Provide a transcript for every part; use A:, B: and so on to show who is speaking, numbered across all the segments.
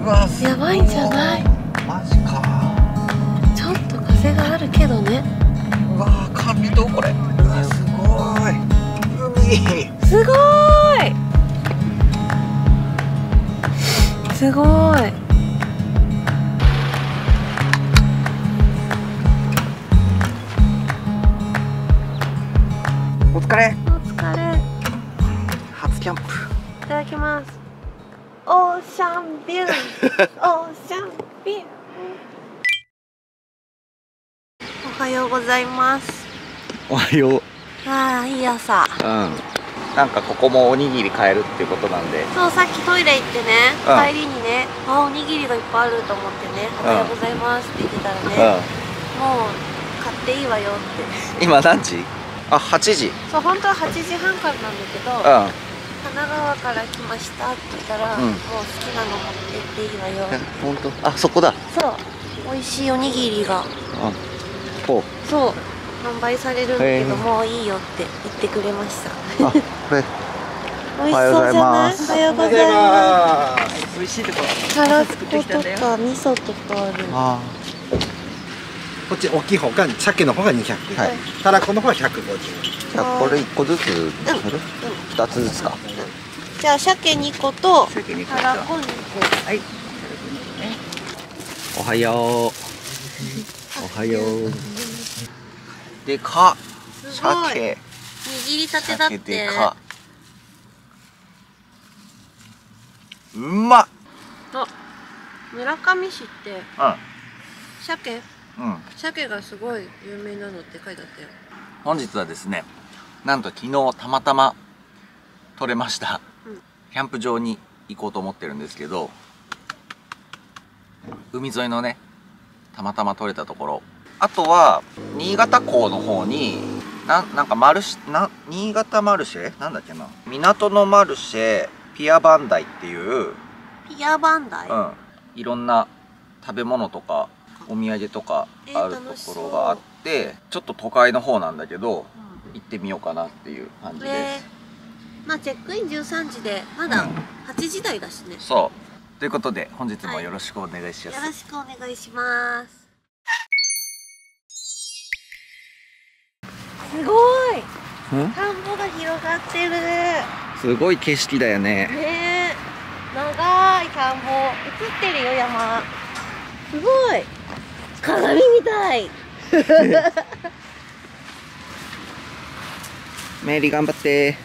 A: やばいんじゃない？
B: マジか。
A: ちょっと風があるけどね。
B: うわ管理どこれ。うわすごい。海。
A: すごーい。すごーい。
B: お疲れ。
A: お疲れ。
B: 初キャンプ。
A: いただきますオーシャンビュー。オーシャンビュー。おはようございます。
B: おはよう。
A: ああいい朝。
B: うん。なんかここもおにぎり買えるっていうことなんで。
A: そうさっきトイレ行ってね、
B: うん。
A: 帰りにねあおにぎりがいっぱいあると思ってね「おはようございます」って言ってたら
B: う
A: ね、
B: ん。
A: もう買っていいわよって。
B: 今何時？あ8時。
A: そう本当は8時半からなんだけど
B: うん
A: 神奈川から来ましたって言ったら、
B: うん。
A: もう好きなの持ってっていいわよ。
B: え本当？あそこだ。
A: そう。美味しいおにぎりが。
B: うんこ
A: そう。販売されるんだけど
B: へー
A: もういいよって言ってくれました。
B: うあこれ。
A: 美味しそうじゃない？おはようございます。
C: 美味しいとこ
A: たらことか味噌とかある
B: あ
C: こっち大きい方が鮭の方が200、
B: はい。
C: たらこの方が150
B: じゃあこれ1個ずつやる？2つずつか。
A: じゃあ鮭2個と
C: 鮭2
A: たらこ2個。
C: はい。
B: おはよう。おはよう。でか。っ
A: すごい。
B: 鮭。
A: 握りたてだっ
B: 鮭
A: て
B: でか。っうまっ。
A: あ村上市って鮭
B: うん。うん。
A: 鮭がすごい有名なのって書いてあったよ。
B: 本日はですねなんと昨日たまたま撮れました、
A: うん。
B: キャンプ場に行こうと思ってるんですけど海沿いのねたまたま撮れたところ。あとは新潟港の方にななんかマルシな新潟マルシェ？なんだっけな？港のマルシェピアバンダイっていう、
A: ピアバンダイ、
B: うん、いろんな食べ物とかお土産とかあるところがあってちょっと都会の方なんだけど行ってみようかなっていう感じで
A: ねまあチェックイン13時でまだ
B: うん。
A: 8時台だしね、
B: す、そう。ということで本日もよろしくお願いします、
A: よろしくお願いします。すごい。
B: うん？
A: 田んぼが広がってる。
B: すごい景色だよね。
A: ねえ。長い田んぼ。映ってるよ山。すごい。鏡みたい。
B: メリー頑張って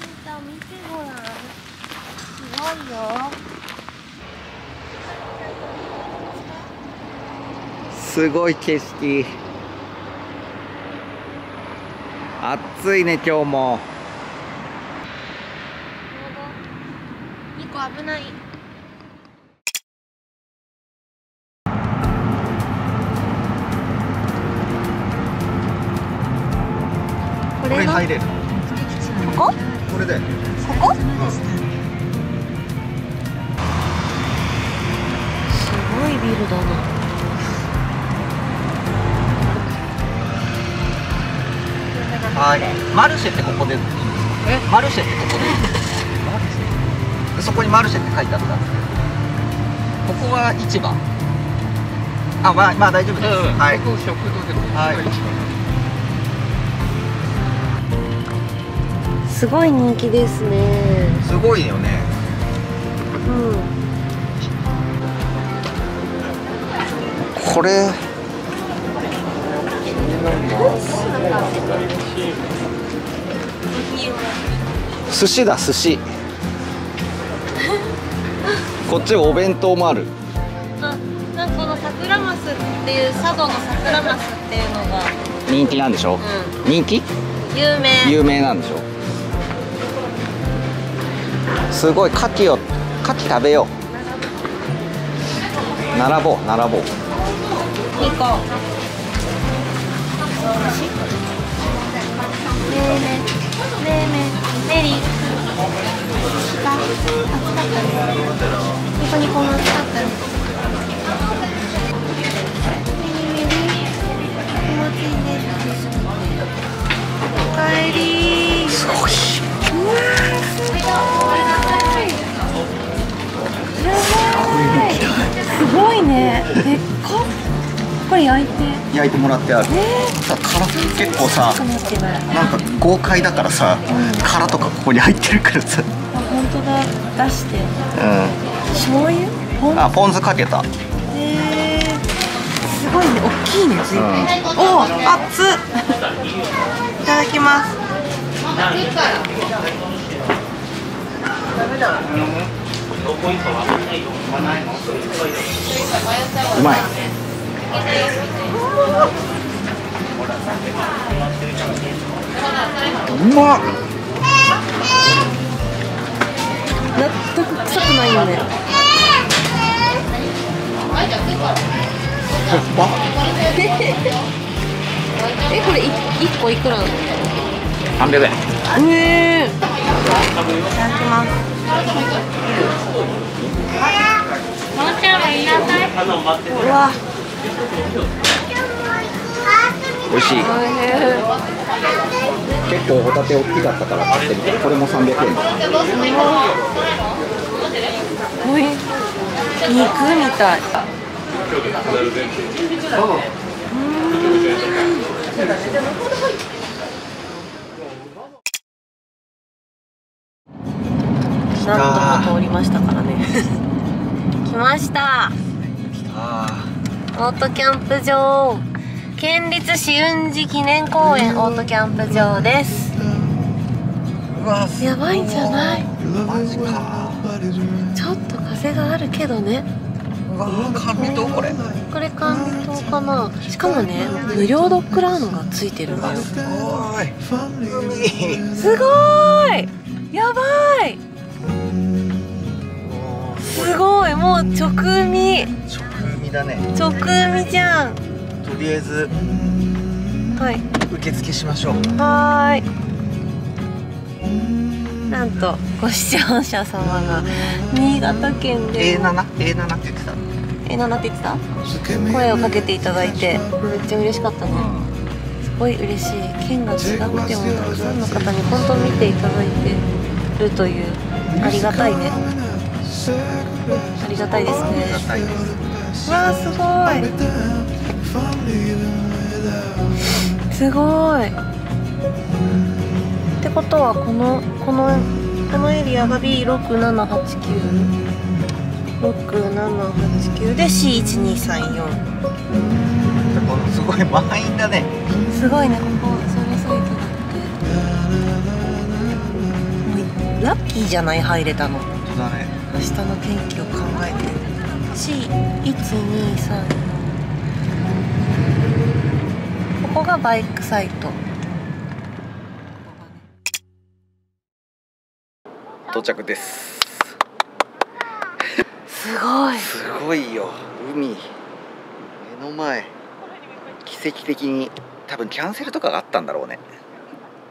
A: 見た見てごらんすごいよ
B: すごい景色。暑いね今日も。
A: 2個危ない。これが
C: これ入れる。
A: ここ？
C: これで。
A: ここ？すごいビルだな
B: はいマルシェってここでえ？マルシェってここでそこにマルシェって書いてあったんですけど。ここは市場。あまあまあ大丈夫です、はい。
C: ここ食堂で
B: はい。
A: すごい人気ですね。
B: すごいよね。
A: うん。
B: これ寿司だ寿司。こっちお弁当もある。
A: あなんかこの桜マスっていう佐渡の桜マスっていうのが。
B: 人気なんでしょ、
A: う
B: 人気？
A: 有名。
B: 有名なんでしょ？すごい牡蠣を牡蠣食べよう。並ぼう。並ぼう
A: 2個ニコニコも暑かったです焼いて
B: もらってある。
A: え
B: さ殻結構さ
A: な
B: んか豪快だからさ殻とかここに入ってるからさ。
A: あ本当だ。出して。
B: う
A: 醤油？ほん
B: んあポン酢かけた。
A: えー、すごいね。大きいね随分、
B: うん。
A: おお熱っ。いただきます。
B: うまいうまっ。
A: 納得臭くないよね。えこれい一個いくらなの
B: ？300円。
A: ええいただきます。うわ
B: 美味しい。
A: おいし
B: 結構ホタテ大きかったから買ってみて。これも300円
A: おい肉みたい。何度も通りましたからね。来ました。
B: あ
A: オートキャンプ場。県立紫雲寺記念公園オートキャンプ場です。
B: うわ
A: やばいんじゃない？
B: マジか。
A: ちょっと風があるけどね。
B: これ。
A: これ関東かな。しかもね無料ドッグランがついてるんだよ。
B: すごい。海
A: すごーい！やばい！すごい！もう直海
B: 直海だね。
A: 直海じゃん。
B: とりあえず
A: はい。
B: 受付しましょう。
A: はーい。なんとご視聴者様が新潟県で
B: A7 A7 って言ってた？
A: えなんだって言ってた？声をかけていただいてめっちゃ嬉しかったね。すごい嬉しい。県が違ってもたくさんの方に本当見ていただいてるという。ありがたいね。ありがたいです。ね。
B: はいです。
A: うわーすごい。すごい。ってことはこのこのこのエリアが B6789 6789で C1234
B: このすごい満員だね。
A: すごいねここソロサイトだって。ラッキーじゃない？入れたの。
B: 本当だね。
A: 明日の天気を考えて C1234 ここがバイクサイト。
B: 到着です
A: すごい
B: すごいよ海目の前奇跡的に多分キャンセルとかがあったんだろうね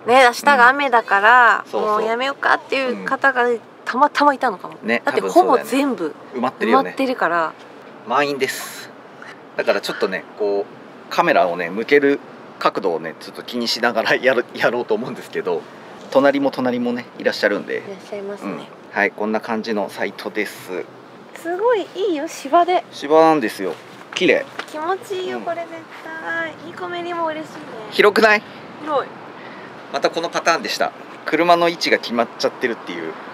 A: ね明日が雨だから、
B: そうそう
A: もうやめようかっていう方がたまたまいたのかも、
B: ね
A: だってほぼ全部
B: 埋まってるよね。
A: 埋まってるから。
B: 満員です。だからちょっとねこうカメラをね向ける角度をねちょっと気にしながら やるやろうと思うんですけど隣も隣もねいらっしゃるんで。
A: い、らっしゃいます
B: うん。
A: ね、、
B: はいこんな感じのサイトです。
A: すごいいいよ芝で。
B: 芝なんですよ。綺麗。
A: 気持ちいいよ
B: うん。
A: これ絶対。いいコメにも嬉しいね。
B: 広くない？
A: 広い。
B: またこのパターンでした。車の位置が決まっちゃってるっていう。
A: 多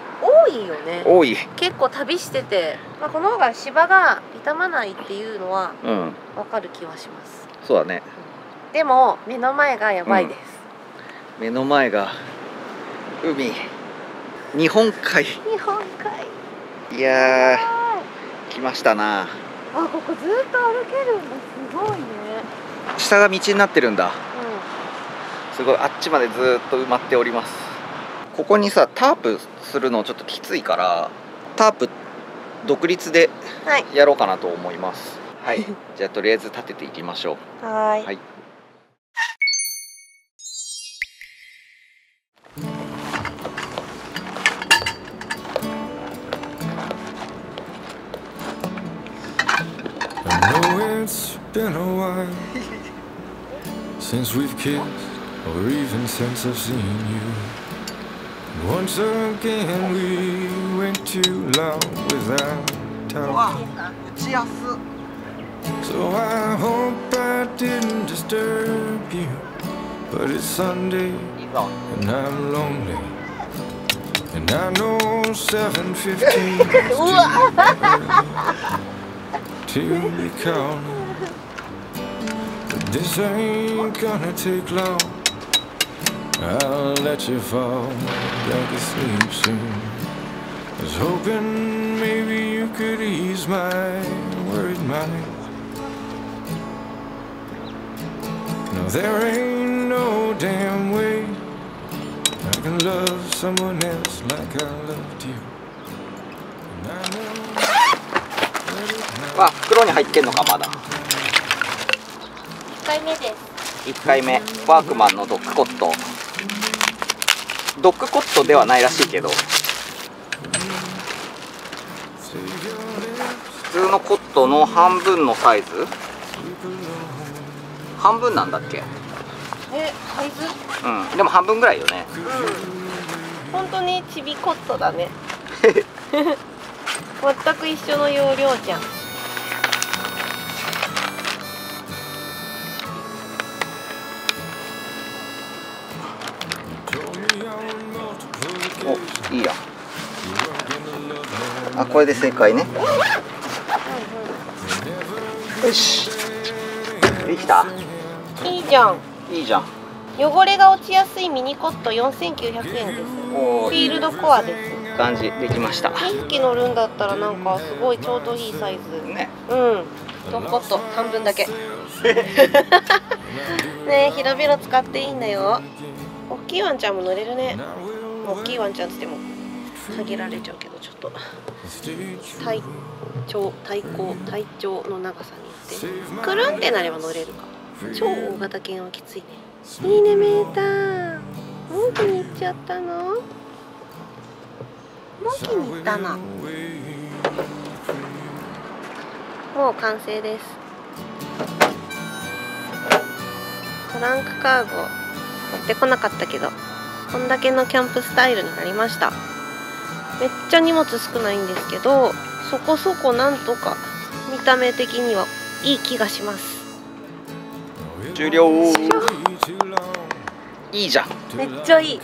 A: いよね。
B: 多い。
A: 結構旅してて、まあ、この方が芝が傷まないっていうのは
B: うん。
A: わかる気はします。
B: そうだね。
A: でも目の前がやばいです、
B: 目の前が海。日本海。
A: 日本海。
B: いや
A: あ
B: ー来ましたな。
A: ここずっと歩けるんだ。すごいね。
B: 下が道になってるんだ。
A: う
B: すごい。あっちまでずーっと埋まっておりますここにさタープするのちょっときついからタープ独立でやろうかなと思います。はい。じゃあとりあえず立てていきましょう。
A: はーい
D: Once again we went too long without talking So I hope I didn't disturb you. But it's Sunday and I'm lonely. And I know 7.15 to be calling. But this ain't gonna take long. I'll let you fall back asleep soon. Was hoping maybe you could ease my worried mind. No, there ain't no damn way I can love someone else like I loved you. And I know
B: わ袋に入ってんのかまだ
A: 1回目です
B: 1回目ワークマンのドッグコットドッグコットではないらしいけど。普通のコットの半分のサイズ？半分なんだっけ？
A: えサイズ？
B: うん。でも半分ぐらいよね。
A: うん。本当にちびコットだね。全く一緒の容量じゃん
B: あこれで正解ね。よし。できた。
A: いいじゃん。
B: いいじゃん。
A: 汚れが落ちやすいミニコット4900円です。フィールドコアです。
B: 感じ。できました。
A: 2匹乗るんだったらなんかすごいちょうどいいサイズ。
B: ね。
A: うん。ドッコット半分だけ。ねえ広々使っていいんだよ。大きいワンちゃんも乗れるね。大きいワンちゃんっつっても限られちゃうけどちょっと.体長体高体長の長さによって。くるんってなれば乗れるか。超大型犬はきついね。いいねメーター。モンキに行っちゃったの？モンキに行ったのもう完成です。トランクカーゴ。持ってこなかったけどこんだけのキャンプスタイルになりましためっちゃ荷物少ないんですけどそこそこなんとか見た目的にはいい気がします。
B: 終了。いいじゃん。
A: めっちゃいい。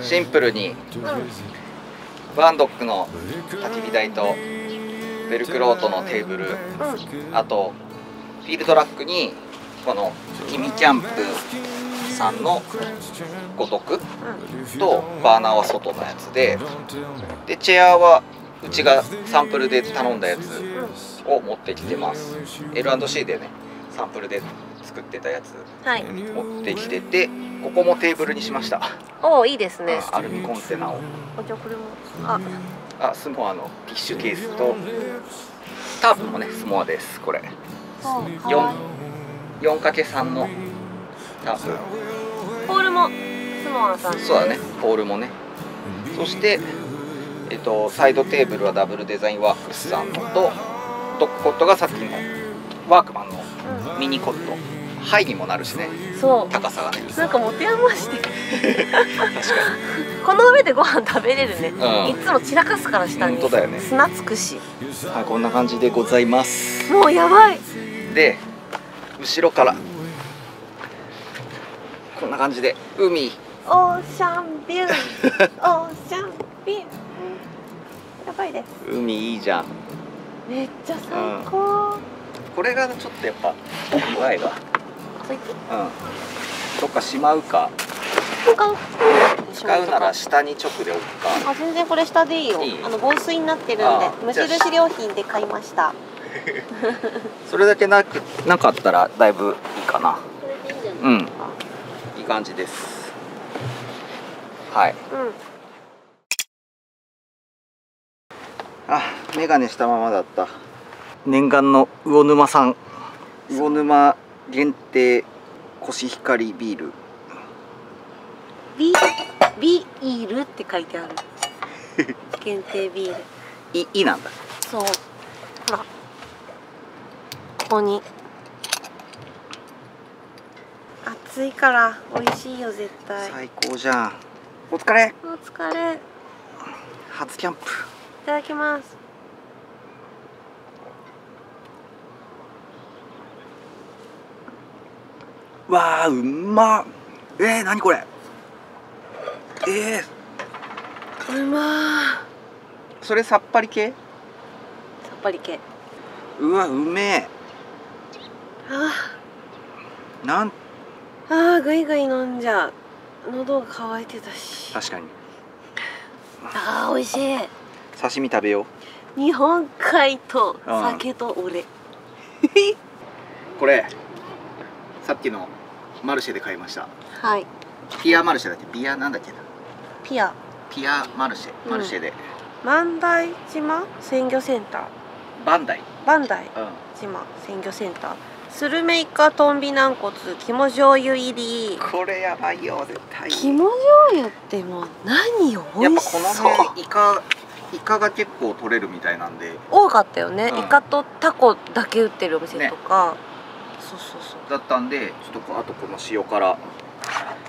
B: シンプルに。バンドックの焚き火台とベルクロートのテーブル。あとフィールドラックにこのキミキャンプさんの五徳とバーナーは外のやつででチェアはうちがサンプルで頼んだやつを持ってきてます。L&C でねサンプルで作ってたやつ
A: はい。
B: 持ってきててここもテーブルにしました。
A: おおいいですね。
B: アルミコンテナを。
A: あじゃあこれもあ。
B: あスモアのティッシュケースとタープもねスモアですこれ。
A: そうかわいい。
B: 4×3 のタープ
A: ポールもスモアさん。
B: そうだね。ポールもね。そしてえっとサイドテーブルはダブルデザインワークスさんのとドッグコットがさっきのワークマンのミニコット。ハイにもなるしね。
A: そ
B: 高さがね。
A: うなんか持て余して。
B: 確か
A: この上でご飯食べれるね、
B: うん。
A: いつも散らかすから下に。
B: 本当だよね。
A: 砂つくし。
B: にはいこんな感じでございます。
A: もうやばい。
B: で後ろからこんな感じで。海。
A: オーシャンビュー。オーシャンビュー。やばいです。
B: 海いいじゃん。
A: めっちゃ最高、
B: これがちょっとやっぱ具合がうん。どっかしまうか。
A: 使う
B: なら下に直で置くか。
A: あ全然これ下でいいよ。
B: いい？
A: あの防水になってるんで
B: あ
A: 無印良品で買いました。
B: それだけなくなかったらだいぶいいかな。うんいい感じです。はい。
A: うん。
B: あメガネしたままだった。念願の魚沼産魚沼限定コシヒカリビール。
A: ビビールって書いてある。限定ビール。
B: いいなんだ。
A: そう。ほら。ここに暑いから美味しいよ絶対。
B: 最高じゃん。お疲れ。
A: お疲れ。い
B: 初キャンプ。
A: ただきます。
B: わあうまっ。えー、何これ。えー、
A: うま
B: それさっぱり系？
A: さっぱり系。
B: うわうめえ。
A: あ
B: なん
A: ーあーぐいぐい飲んじゃう。喉が渇いてたし。
B: 確かに。
A: あー美味しい。
B: 刺身食べよう。
A: 日本海と
B: うん。
A: 酒と俺。
C: これさっきのマルシェで買いました。
A: はい。
C: ピアマルシェだっけ？ピアなんだっけな？
A: ピア。
C: ピアマルシェ。
A: うん。
C: マルシェで、
A: 万代島鮮魚センター。
C: バンダイ、
A: 万代
C: うん、
A: 島鮮魚センタースルメイカトンビ軟骨肝醤油入り。
C: これやばいよ絶対
A: 肝醤油ってもう何よ美
C: やっぱ
A: 味し
C: この
A: そう
C: 辺イカイカが結構取れるみたいなんで。
A: 多かったよね、
C: うん。
A: イカとタコだけ売ってるお店とか、そうそうそう。
C: だったんでちょっとあとこの塩辛。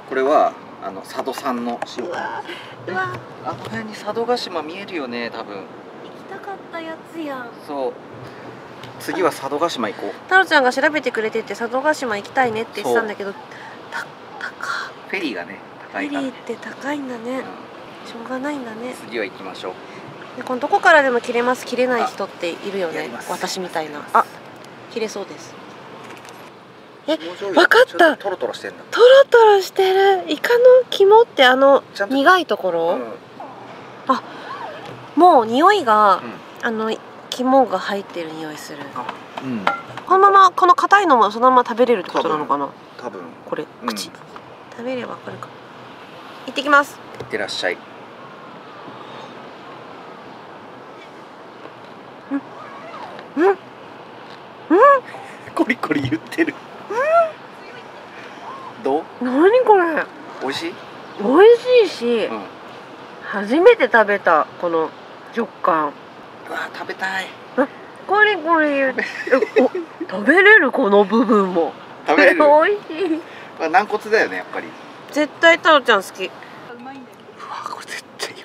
C: これはあの佐渡産の塩辛。
A: うわうわ。
B: あの辺に佐渡島見えるよね多分。
A: 行きたかったやつやん。
B: そう次は佐渡島行こう。
A: 太郎ちゃんが調べてくれてて佐渡島行きたいねって言ってたんだけどた高
B: フェリーがね
A: フェリ
B: 高いから、
A: ーって高いんだね。
B: うん。
A: しょうがないんだね。
B: 次は行きましょう。
A: でこのどこからでも切れます。切れない人っているよね。私みたいな。あ切れそうです。え
C: 肝醤油
A: わかった。
C: トロトロしてんだ
A: トロトロしてる。イカの肝ってあの苦いところ、
C: うん。
A: もう匂いが、
C: うん。
A: あの肝が入ってる匂いする。
C: うん。
A: このままこの硬いのもそのまま食べれるってことなのかな？
C: 多分。
A: これ
C: うん。
A: 口、食べればわかるか。行ってきます。
B: 行ってらっしゃい。
A: うん。うん。
B: コリコリ言ってる。どう？
A: 何これ？
B: 美味しい？
A: 美味しいし、
B: うん。
A: 初めて食べたこの食感。
B: うわ食べたい。
A: コリコリ言う。食べれる？この部分も。
B: 食べれる？
A: 美味しい。
B: 軟骨だよねやっぱり。
A: 絶対太郎ちゃん好き。
B: うわこれ絶対う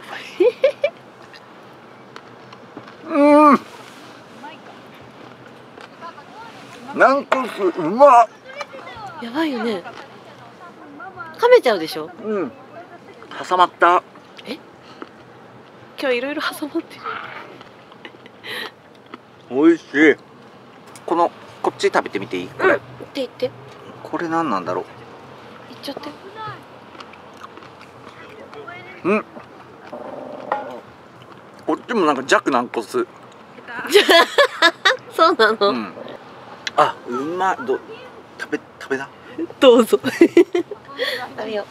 B: まい。
C: うん。軟骨うまっ。
A: やばいよね。噛めちゃうでしょ？
C: うん。挟まった。
A: 今日いろいろ挟まってる
C: 美味しい。
B: このこっち食べてみていい？これ、
A: うん。行って行って。
B: これ何なんだろう？
A: 行っちゃって。
B: うん。こっちもなんか弱軟骨
A: そうなの、
B: うん。あうまい。ど食べ食べな。
A: どうぞ。食べよ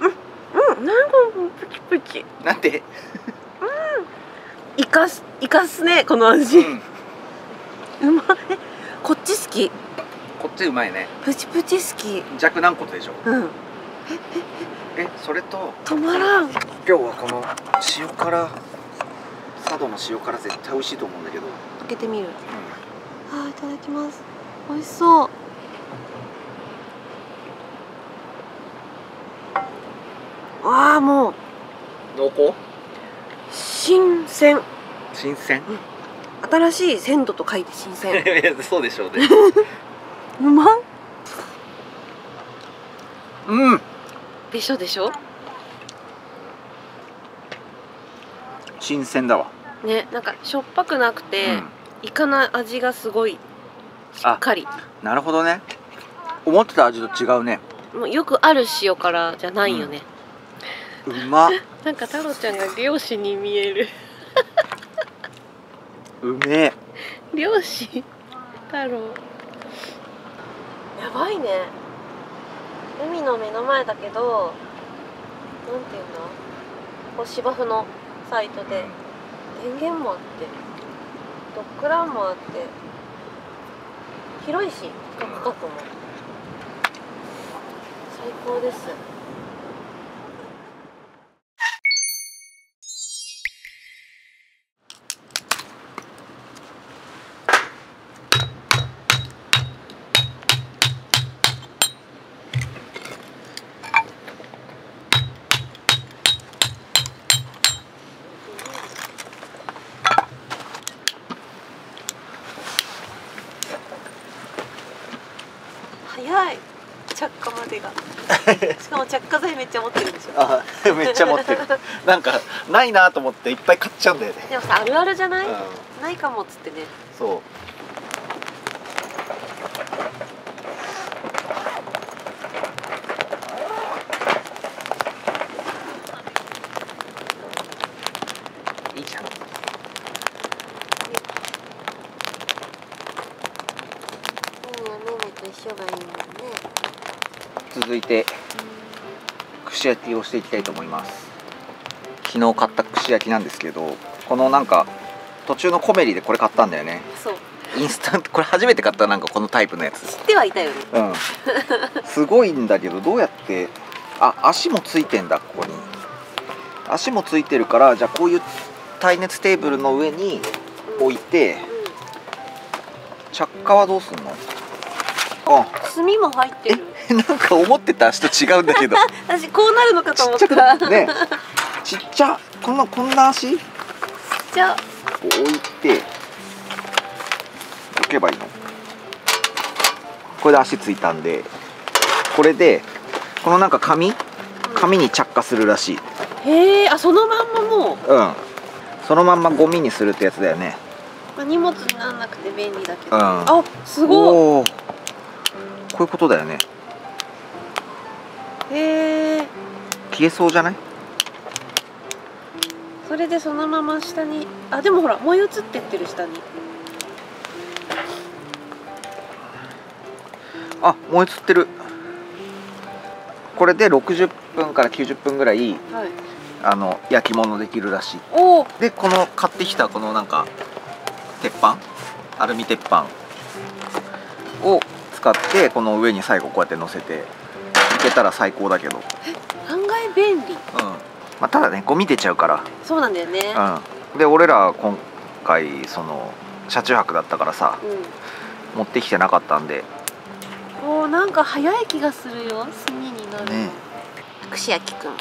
A: う。うん。うん。なんかプチプチ。
B: なんで？
A: イカすイカすねこの味、
B: うん。
A: うまい。えこっち好き？
B: こっちうまいね。
A: プチプチ好き。
B: 弱軟骨でしょ。
A: うん。
B: えそれと
A: 止まらん。
B: 今日はこの塩辛。佐渡の塩辛絶対美味しいと思うんだけど、
A: 開けてみる。あーいただきます。美味しそう。わあもう。
B: 濃厚
A: 新鮮。
B: 新鮮？
A: 新しい鮮度と書いて新鮮。
B: そうでしょうね。
A: うまっ。
B: うん。
A: でしょでしょ？
B: 新鮮だわ、
A: ねなんかしょっぱくなくて、
B: うん。
A: イカの味がすごいしっかり。
B: なるほどね。思ってた味と違うね。
A: もうよくある塩辛じゃないよね、
B: うま。っ
A: なんか太郎ちゃんが漁師に見える。
B: うめえ。
A: 漁師？太郎。やばいね。海の目の前だけどなんていうんだこう芝生のサイトで電源もあってドッグランもあって広いし区画も。最高です着火までが。しかも着火剤めっちゃ持ってるでしょ。
B: あめっちゃ持ってる。なんかないなと思っていっぱい買っちゃうんだよね。
A: でもさあるあるじゃない、
B: うん。
A: ないかもっつってね。
B: そういいじゃん
A: うんやめめと一緒がいいもんね
B: 続いて串焼きをしていきたいと思います。昨日買った串焼きなんですけどこのなんか途中のコメリでこれ買ったんだよね。
A: そう。
B: インスタントこれ初めて買ったなんかこのタイプのやつ。
A: 知ってはいたよね。
B: うん。すごいんだけどどうやってあ足もついてんだここに。足もついてるからじゃあこういう耐熱テーブルの上に置いて着火はどうすんの？あ
A: 炭も入ってる。
B: なんか思ってた足と違うんだけど。
A: 私こうなるのかと思っ
B: ちっちゃ
A: た
B: くね。ちっちゃ。こんなこんな足？
A: じゃあ
B: こう置いて。置けばいいの。これで足ついたんで。これでこのなんか紙？紙に着火するらしい。
A: へえあそのまんまもう、
B: うん。そのまんまゴミにするってやつだよね。
A: まあ、荷物にならなくて便利だけど、
B: うん。
A: あすご
B: おおこういうことだよね。
A: いへえ
B: 消えそうじゃない？
A: それでそのまま下に。あでもほら燃え移ってってる下に。
B: あ燃え移ってる。これで60分から90分ぐらい
A: はい。
B: あの焼き物できるらしい。でこの買ってきたこのなんか鉄板？アルミ鉄板を使ってこの上に最後こうやって乗せていけたら最高だけど、うん
A: 案外便利。
B: まあ、ただねゴミ出ちゃうから。
A: そうなんだよね。
B: うん、で俺ら今回その車中泊だったからさ
A: うん、
B: 持ってきてなかったんで。
A: おおなんか早い気がするよ炭になる。
B: ね。
A: 串焼きくん。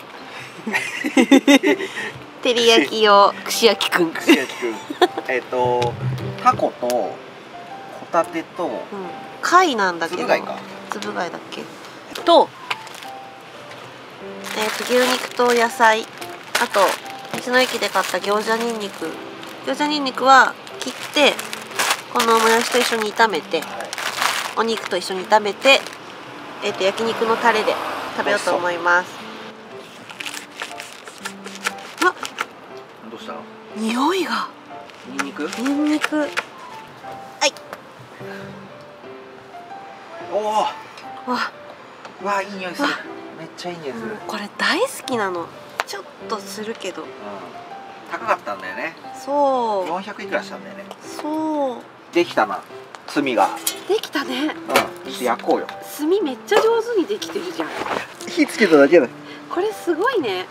A: 照り焼き用。串焼きくん、うん、
B: 串焼きくん。えっとタコとホタテと
A: 貝なんだけど。
B: つぶ貝か。
A: つぶ貝だっけ。とえっ、と牛肉と野菜。あと道の駅で買った餃子にんにく餃子にんにくは切ってこのもやしと一緒に炒めてお肉と一緒に炒めてえっ、と焼肉のタレで食べようと思います。あ
B: どうした？
A: 匂いが。
B: ニンニク？
A: ニンニク。はい
B: おお
A: わ。
B: うわいい匂いする。
A: わ。
B: めっちゃいい匂いする、
A: もうこれ大好きなの。ちょっとするけど。
B: うん、高かったんだよね。
A: そう。
B: 400いくらしたんだよね。
A: そう。
B: できたな。炭が。
A: できたね。
B: うん。ちょっと焼こうよ。
A: 炭めっちゃ上手にできてるじゃん。
B: 火つけただけだ。
A: これすごいね。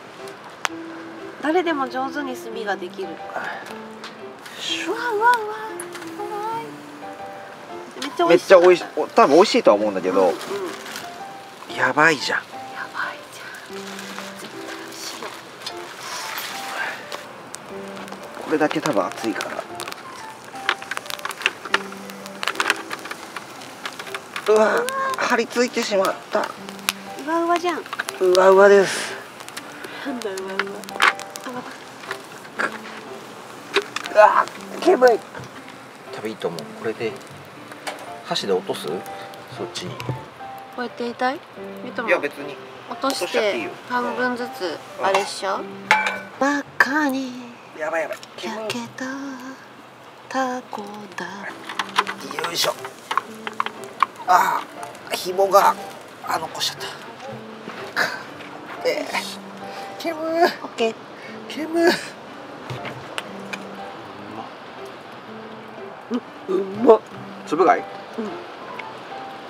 A: 誰でも上手に炭ができる。うわうわうわめっちゃ美味しい。
B: 多分美味しいとは思うんだけど、
A: うんうん。
B: やばいじゃん。
A: やばいじゃん。絶対美味しいよ
B: これだけ多分熱いから。うわ張り付いてしまった。
A: うわうわじゃん。
B: うわうわです。
A: なんだうわうわ。
B: うわ煙。い多分いいと思う。これで箸で落とす？そっちに。
A: こうやってやりたい？
B: いや別に。
A: 落とし
B: て
A: 半分ずつあれしちゃう真っ赤に
B: やばいやばい。
A: 焼けたタコだ。
B: よいしょ。ああ紐があ残しちゃった。えー、煙。
A: オッケー。
B: 煙。うまっ。つぶ貝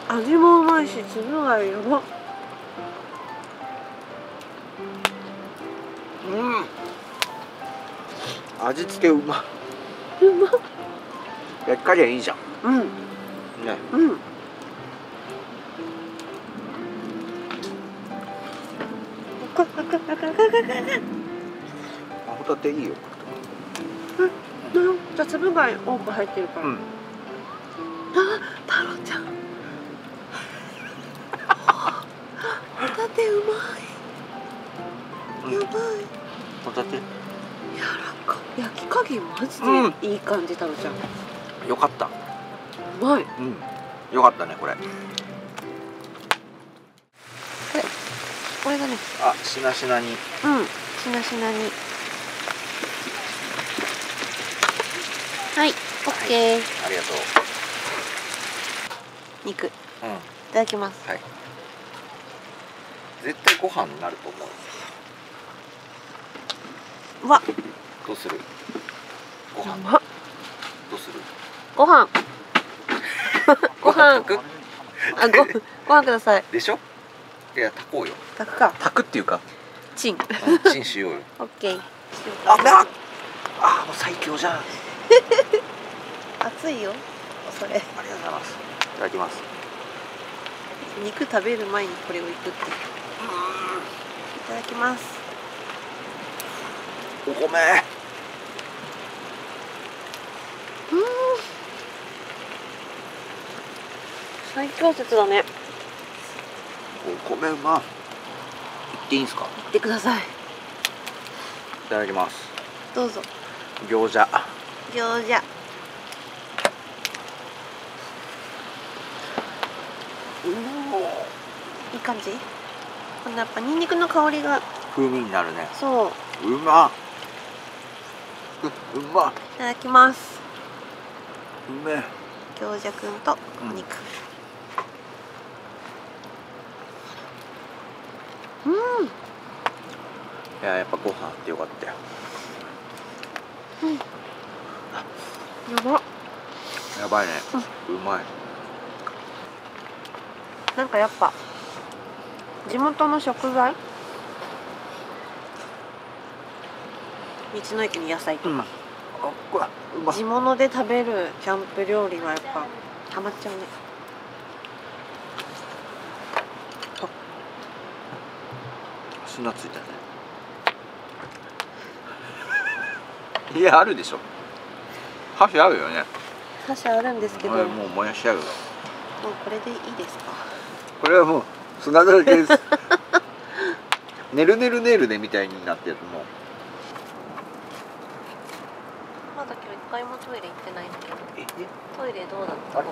A: 味もうまいし粒がやば
B: うん。味付けうま。
A: うま。
B: 焼き加減いいじゃん。
A: うん。
B: ね。
A: うん。
B: あホタテいいよ。
A: じゃあ粒が多く入ってるから、
B: うん。
A: あ焼き加減マジ
B: うん。
A: でいい感じ太郎ちゃん。
B: よかった。
A: うまい。
B: うん。よかったねこれ。
A: これがね。
B: あしなしなに。
A: うん。しなしなに。はい。オッケー。
B: ありがと
A: 肉。いう
B: うん
A: ただきます。
B: はい。絶対ご飯になると思う
A: うわ。
B: どうする？ご飯。どうする？
A: ご飯。ご飯
B: 炊く？
A: あごご飯ください。
B: でしょ？いや炊こうよ。
A: 炊くか。
B: 炊くっていうか。
A: チン。
B: うんチンしようよ。
A: オッケー
B: あなあもう最強じゃん。あ
A: 熱いよ。それ。
B: りがとうございます。いただきます。
A: 肉食べる前にこれをいくっていただきます
B: お米
A: 最強説だね。
B: お米うま。いいっていいんすか？
A: 言ってください。
B: いただきます。
A: どうぞ。
B: 餃子。
A: 餃子。いい感じこのやっぱニンニクの香りが
B: 風味になるね
A: そう
B: うまっううまっ。
A: いただきます。
B: うめえ。
A: 餃子くんとお肉。うん。
B: いややっぱご飯あってよかったよ。
A: やば。
B: やばいね。うまい。
A: なんかやっぱ地元の食材道の駅に野菜とか、
B: うん。
A: 地物で食べるキャンプ料理はやっぱハマっちゃうね。
B: 砂ついたね。いやあるでしょ。箸あるよね。
A: 箸あるんですけど。もう
B: もうもやしあるわ
A: これでいいですか？
B: これはもう砂だらけです。ねるねるねるねみたいになってるもう
A: まだ今日一回もトイレ行ってないんだけど。
B: え
A: トイレどうだった？
B: あれ？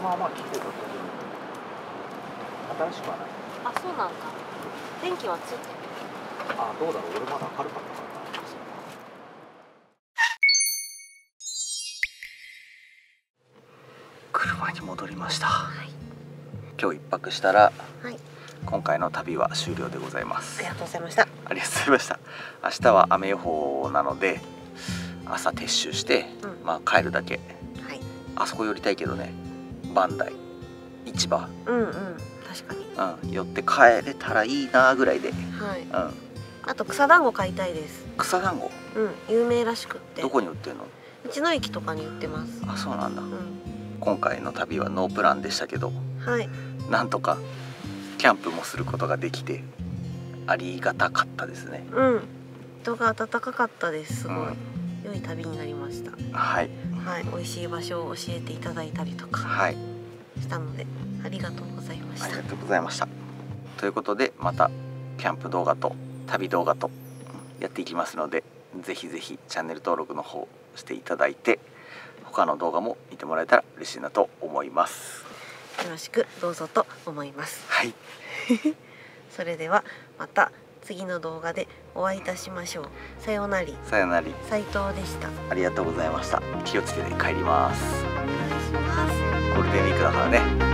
B: まあまあ来てたと思う新しくはない。
A: あそうなんだ電気はついてる
B: あどうだろう俺まだ明るかったからな。車に戻りました、今日一泊したら
A: はい。
B: 今回の旅は終了でございます。
A: ありがとうございました。
B: ありがとうございました。明日は雨予報なので朝撤収して、
A: うん。
B: まあ帰るだけ。
A: はい。
B: あそこ寄りたいけどね。バンダイ。市場、
A: うんうん。確かに。
B: うん、寄って帰れたらいいなぐらいで、
A: はい。
B: うん、
A: あと草団子買いたいです。
B: 草団子？
A: うん。有名らしくって。
B: どこに売ってるの？
A: 道の駅とかに売ってます。
B: あそうなんだ。
A: うん。
B: 今回の旅はノープランでしたけど。
A: はい。
B: なんとかキャンプもすることができてありがたかったですね。
A: うん。人が暖かかったですすごい、
B: うん
A: 良い旅になりました。
B: はい。
A: はい美味しい場所を教えていただいたりとか
B: はい。
A: したのでありがとうございました。
B: ありがとうございました。ということでまたキャンプ動画と旅動画とやっていきますのでぜひぜひチャンネル登録の方していただいて他の動画も見てもらえたら嬉しいなと思います。
A: よろしくどうぞと思います。
B: はい。
A: それではまた次の動画でお会いいたしましょう。さようなり。
B: さよなら
A: 斉藤でした。
B: ありがとうございました。気をつけて帰ります。
A: お願いします。
B: ゴールデンウィークだからね